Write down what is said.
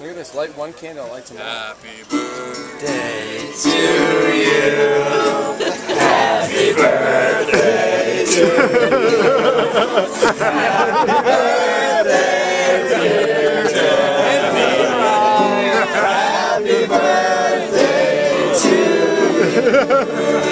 Look at this, light one candle, light some Happy birthday to you. Happy birthday to you. Happy birthday. Happy birthday to you.